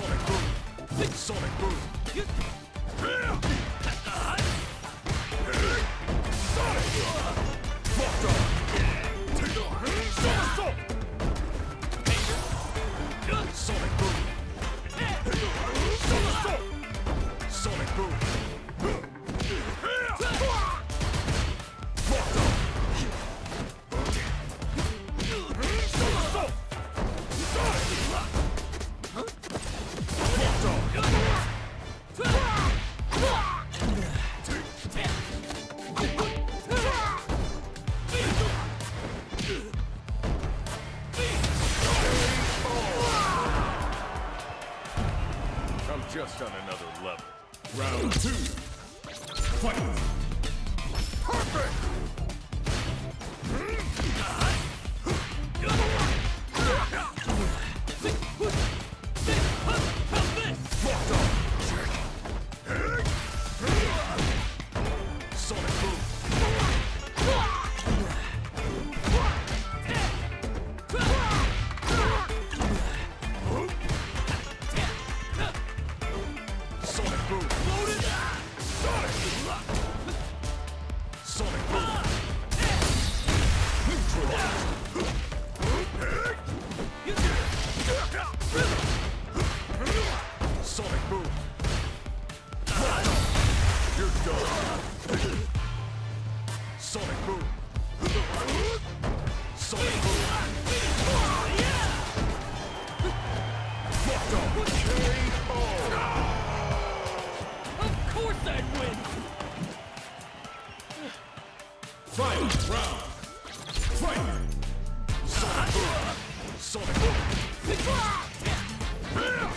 Sonic Boom! Sonic Boom! Just on another level. Round two. Fight. You're done! Sonic Boom! Sonic Boom! Fucked up! K.O. Of course I'd win! Final round. Fight. Sonic! Sonic Boom!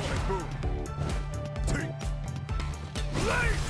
Sonic Boom! Take! Blade!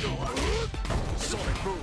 Sonic Boom!